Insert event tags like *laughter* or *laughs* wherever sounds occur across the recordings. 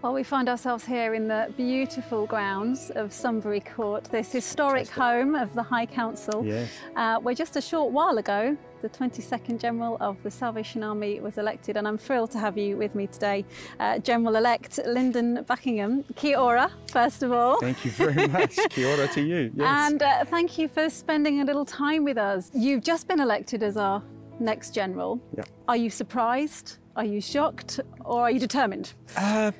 Well, we find ourselves here in the beautiful grounds of Sunbury Court, this historic Fantastic. home of the High Council, Yes. uh, where just a short while ago the 22nd General of the Salvation Army was elected. And I'm thrilled to have you with me today, uh, General elect Lyndon Buckingham. Kia ora, first of all. Thank you very much. *laughs* Kia ora to you. Yes. And uh, thank you for spending a little time with us. You've just been elected as our next general. Yeah. Are you surprised? Are you shocked? Or are you determined? Uh,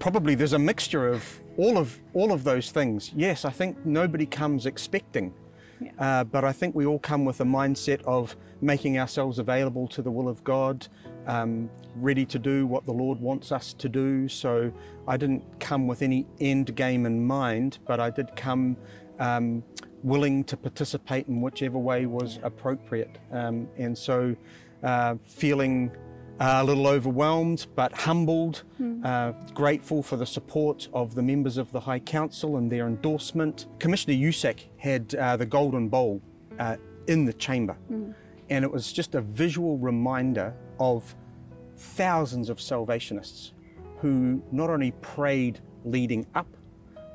probably there's a mixture of all of all of those things. Yes, I think nobody comes expecting, Yeah. uh, but I think we all come with a mindset of making ourselves available to the will of God, um, ready to do what the Lord wants us to do. So I didn't come with any end game in mind, but I did come. Um, willing to participate in whichever way was appropriate um, and so uh, feeling uh, a little overwhelmed but humbled, uh, grateful for the support of the members of the High Council and their endorsement. Commissioner Usack had uh, the Golden Bowl uh, in the chamber, and it was just a visual reminder of thousands of Salvationists who not only prayed leading up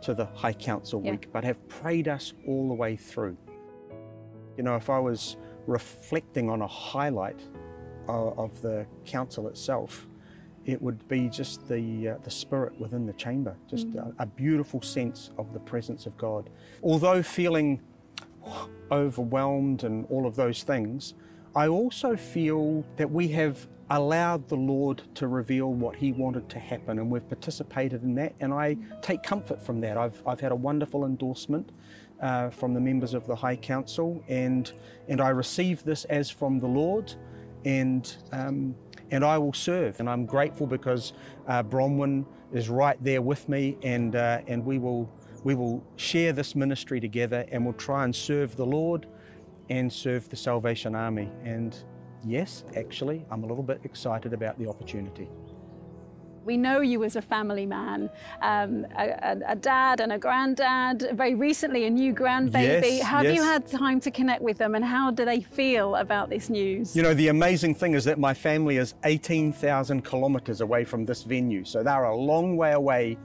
to the High Council Yeah. week, but have prayed us all the way through. You know, if I was reflecting on a highlight of, of the council itself, it would be just the uh, the spirit within the chamber, just a, a beautiful sense of the presence of God. Although feeling overwhelmed and all of those things, I also feel that we have allowed the Lord to reveal what He wanted to happen, and we've participated in that. And I take comfort from that. I've, I've had a wonderful endorsement uh, from the members of the High Council, and and I receive this as from the Lord, and um, and I will serve. And I'm grateful because uh, Bronwyn is right there with me, and uh, and we will we will share this ministry together, and we'll try and serve the Lord and serve the Salvation Army. And yes, actually, I'm a little bit excited about the opportunity. We know you as a family man, um, a, a- dad and a granddad, very recently a new grandbaby. Yes, Have you had time to connect with them and how do they feel about this news? You know, the amazing thing is that my family is 18,000 kilometres away from this venue, so they're a long way away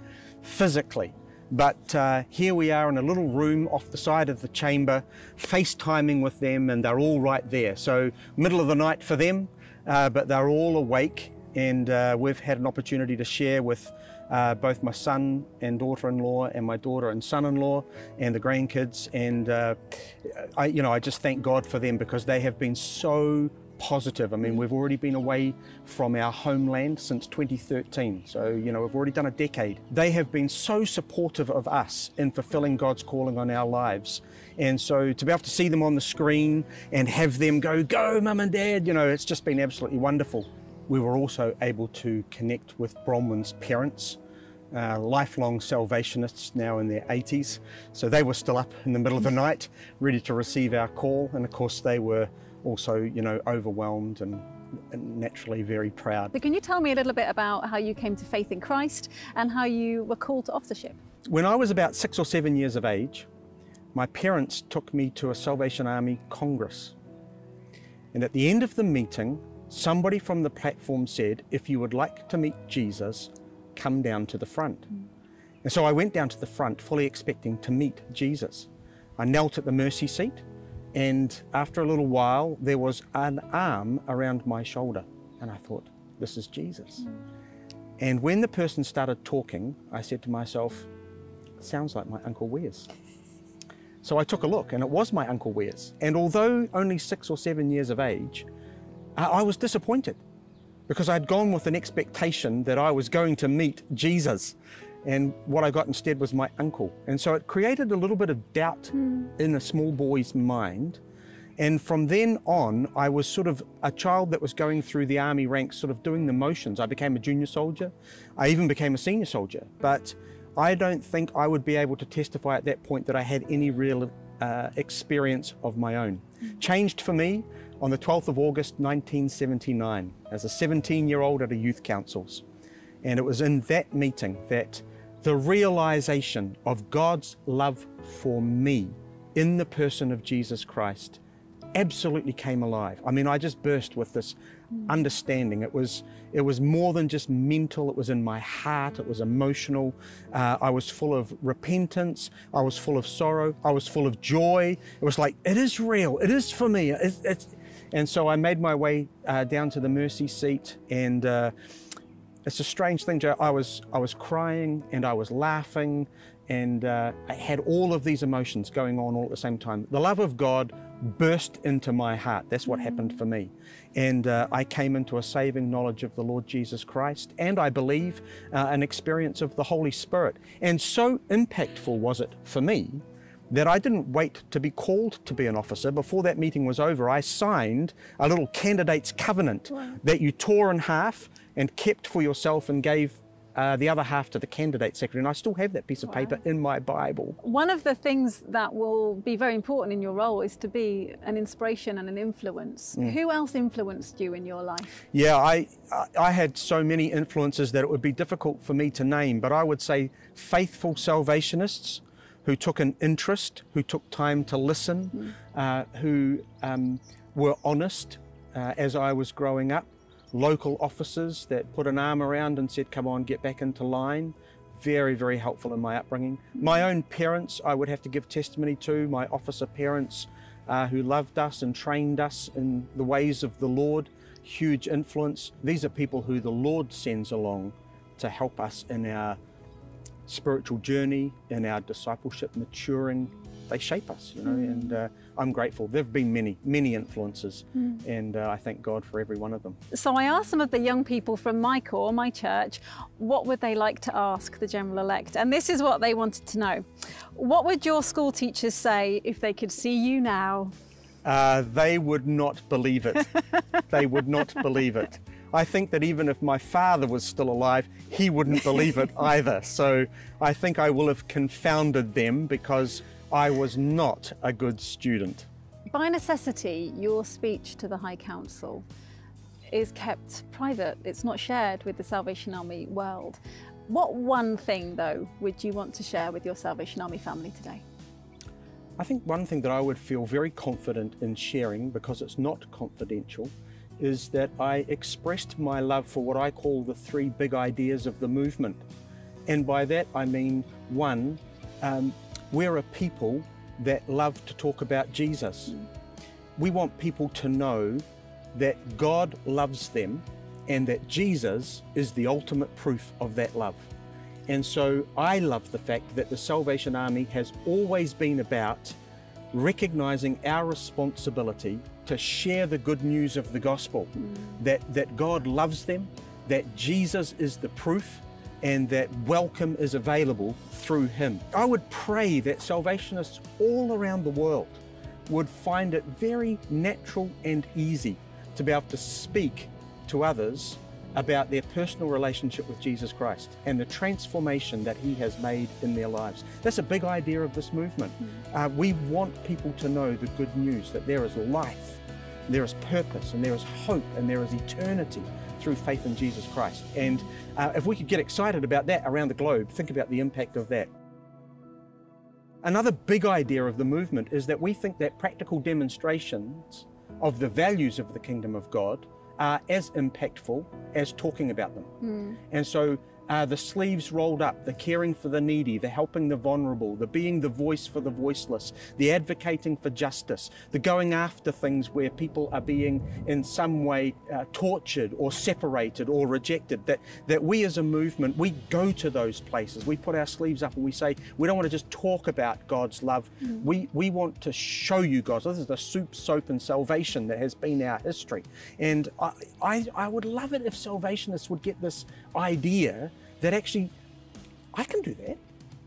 physically. But uh, here we are in a little room off the side of the chamber, FaceTiming with them, and they're all right there. So, middle of the night for them, uh, but they're all awake, and uh, we've had an opportunity to share with uh, both my son and daughter-in-law, and my daughter and son-in-law, and the grandkids. And uh, I, you know, I just thank God for them because they have been so positive. I mean, we've already been away from our homeland since 2013, so you know, we've already done a decade. They have been so supportive of us in fulfilling God's calling on our lives. And so to be able to see them on the screen and have them go, go, mum and dad, you know, it's just been absolutely wonderful. We were also able to connect with Bronwyn's parents uh, lifelong Salvationists now in their 80s. So they were still up in the middle of the night, ready to receive our call. And of course, they were also, you know, overwhelmed and, naturally very proud. But can you tell me a little bit about how you came to faith in Christ and how you were called to officership? When I was about six or seven years of age, my parents took me to a Salvation Army Congress. And at the end of the meeting, somebody from the platform said, If you would like to meet Jesus, come down to the front. Hmm. And so I went down to the front, fully expecting to meet Jesus. I knelt at the mercy seat, and after a little while, there was an arm around my shoulder. And I thought, This is Jesus. Hmm. And when the person started talking, I said to myself, Sounds like my Uncle Wears. *laughs* So I took a look, and it was my Uncle Wears. And although only six or seven years of age, I, was disappointed because I'd gone with an expectation that I was going to meet Jesus. And what I got instead was my uncle. And so it created a little bit of doubt in a small boy's mind. And from then on, I was sort of a child that was going through the army ranks, sort of doing the motions. I became a junior soldier. I even became a senior soldier. But I don't think I would be able to testify at that point that I had any real uh, experience of my own. Changed for me on the 12th of August 1979 as a 17 year old at a youth council's. And it was in that meeting that the realization of God's love for me in the person of Jesus Christ absolutely came alive. I mean, I just burst with this understanding. It was it was more than just mental. It was in my heart. It was emotional. Uh, I was full of repentance. I was full of sorrow. I was full of joy. It was like it is real. It is for me. It's and so I made my way uh, down to the mercy seat, and uh, it's a strange thing, Jo. I was I was crying and I was laughing, and uh, I had all of these emotions going on all at the same time. The love of God burst into my heart. That's what happened for me. And uh, I came into a saving knowledge of the Lord Jesus Christ, and I believe uh, an experience of the Holy Spirit. And so impactful was it for me that I didn't wait to be called to be an officer. Before that meeting was over, I signed a little candidate's covenant wow. that you tore in half and kept for yourself and gave uh, the other half to the candidate secretary, and I still have that piece of wow. paper in my Bible. One of the things that will be very important in your role is to be an inspiration and an influence. Mm. Who else influenced you in your life? Yeah, I, I had so many influences that it would be difficult for me to name, but I would say faithful salvationists who took an interest, who took time to listen, mm. uh, who um, were honest uh, as I was growing up local officers that put an arm around and said, come on, get back into line. Very, very helpful in my upbringing. My own parents, I would have to give testimony to, my officer parents uh, who loved us and trained us in the ways of the Lord, huge influence. These are people who the Lord sends along to help us in our spiritual journey, in our discipleship, maturing. They shape us, you know, mm. and uh, I'm grateful. There have been many, many influences, mm. and uh, I thank God for every one of them. So I asked some of the young people from my corps, my church, what would they like to ask the General Elect? And this is what they wanted to know. What would your school teachers say if they could see you now? Uh, they would not believe it. *laughs* they would not believe it. I think that even if my father was still alive, he wouldn't believe it *laughs* either. So I think I will have confounded them because I was not a good student. By necessity, your speech to the High Council is kept private. It's not shared with the Salvation Army world. What one thing, though, would you want to share with your Salvation Army family today? I think one thing that I would feel very confident in sharing, because it's not confidential, is that I expressed my love for what I call the three big ideas of the movement. And by that I mean one, um, we're a people that love to talk about Jesus. We want people to know that God loves them and that Jesus is the ultimate proof of that love. And so I love the fact that the Salvation Army has always been about recognizing our responsibility to share the good news of the gospel mm. that, that God loves them, that Jesus is the proof, and that welcome is available through him. I would pray that Salvationists all around the world would find it very natural and easy to be able to speak to others about their personal relationship with Jesus Christ and the transformation that He has made in their lives. That's a big idea of this movement. Mm. Uh, we want people to know the good news that there is life, there is purpose, and there is hope, and there is eternity through faith in Jesus Christ. And uh, if we could get excited about that around the globe, think about the impact of that. Another big idea of the movement is that we think that practical demonstrations of the values of the kingdom of God are as impactful as talking about them. Mm. And so uh, the sleeves rolled up, the caring for the needy, the helping the vulnerable, the being the voice for the voiceless, the advocating for justice, the going after things where people are being in some way uh, tortured or separated or rejected. That, that we as a movement, we go to those places. We put our sleeves up and we say, we don't want to just talk about God's love. Mm. We, we want to show you God's. This is the soup, soap, and salvation that has been our history. And I, I, I would love it if salvationists would get this idea that actually I can do that.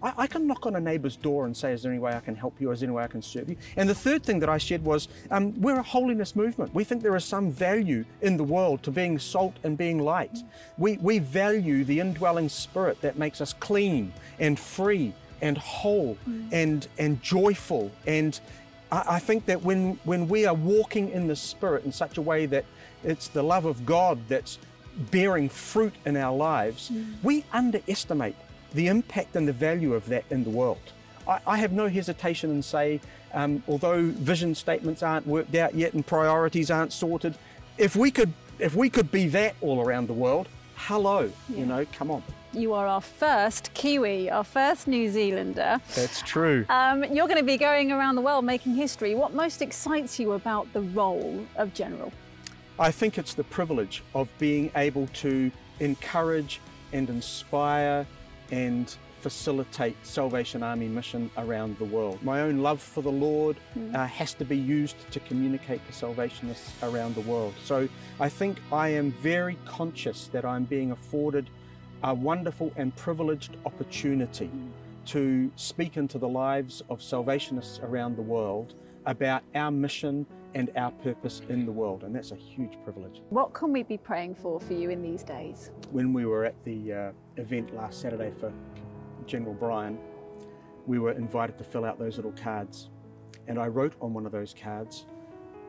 I, I, can knock on a neighbour's door and say, Is there any way I can help you? Is there any way I can serve you? And the third thing that I shared was um, we're a holiness movement. We think there is some value in the world to being salt and being light. Mm. We, we value the indwelling spirit that makes us clean and free and whole mm. and, and joyful. And I, I think that when, when we are walking in the spirit in such a way that it's the love of God that's bearing fruit in our lives, mm. we underestimate the impact and the value of that in the world. I, I have no hesitation in say, um, although vision statements aren't worked out yet and priorities aren't sorted, if we could, if we could be that all around the world, hello, Yeah. you know, come on. You are our first Kiwi, our first New Zealander. That's true. Um, you're going to be going around the world making history. What most excites you about the role of General? I think it's the privilege of being able to encourage and inspire and facilitate Salvation Army mission around the world. My own love for the Lord uh, has to be used to communicate to Salvationists around the world. So I think I am very conscious that I'm being afforded a wonderful and privileged opportunity to speak into the lives of Salvationists around the world about our mission and our purpose in the world, and that's a huge privilege. What can we be praying for for you in these days? When we were at the uh, event last Saturday for General Brian, we were invited to fill out those little cards, and I wrote on one of those cards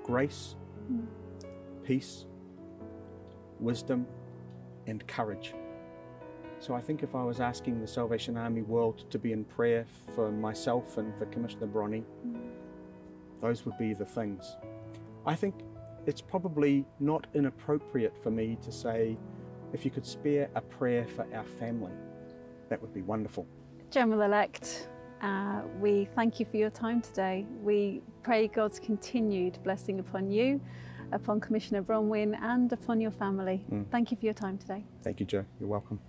grace, peace, wisdom, and courage. So I think if I was asking the Salvation Army world to be in prayer for myself and for Commissioner Bronny, those would be the things. I think it's probably not inappropriate for me to say, if you could spare a prayer for our family, that would be wonderful. General elect, uh, we thank you for your time today. We pray God's continued blessing upon you, upon Commissioner Bronwyn, and upon your family. Thank you for your time today. Thank you, Jo. You're welcome.